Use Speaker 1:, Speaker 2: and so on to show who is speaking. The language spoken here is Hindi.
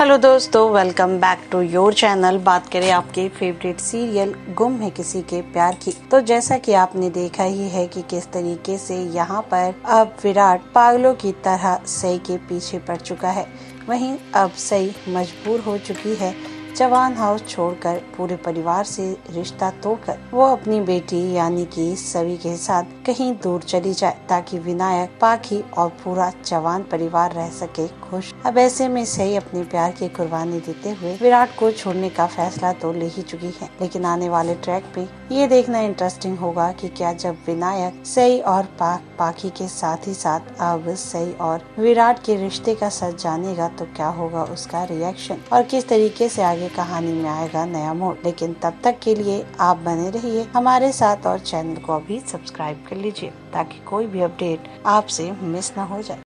Speaker 1: हेलो दोस्तों welcome back to your channel बात करें आपके फेवरेट सीरियल गुम है किसी के प्यार की। तो जैसा कि आपने देखा ही है कि किस तरीके से यहाँ पर अब विराट पागलों की तरह सई के पीछे पड़ चुका है। वहीं अब सई मजबूर हो चुकी है। जवान हाउस छोड़कर पूरे परिवार से रिश्ता तोड़कर वो अपनी बेटी यानी कि सभी के साथ कहीं दूर चली जाए ताकि विनायक, पाखी और पूरा जवान परिवार रह सके खुश। अब ऐसे में सही अपने प्यार की कुर्बानी देते हुए विराट को छोड़ने का फैसला तो ले ही चुकी है। लेकिन आने वाले ट्रैक पे ये देखना इंटरेस्टिंग होगा कि क्या जब विनायक सही और पाक पाखी के साथ ही साथ अब सही और विराट के रिश्ते का सच जानेगा तो क्या होगा उसका रिएक्शन और किस तरीके से आगे कहानी में आएगा नया मोड़। लेकिन तब तक के लिए आप बने रहिए हमारे साथ और चैनल को अभी सब्सक्राइब कर लीजिए ताकि कोई भी अपडेट आपसे मिस न हो जाए।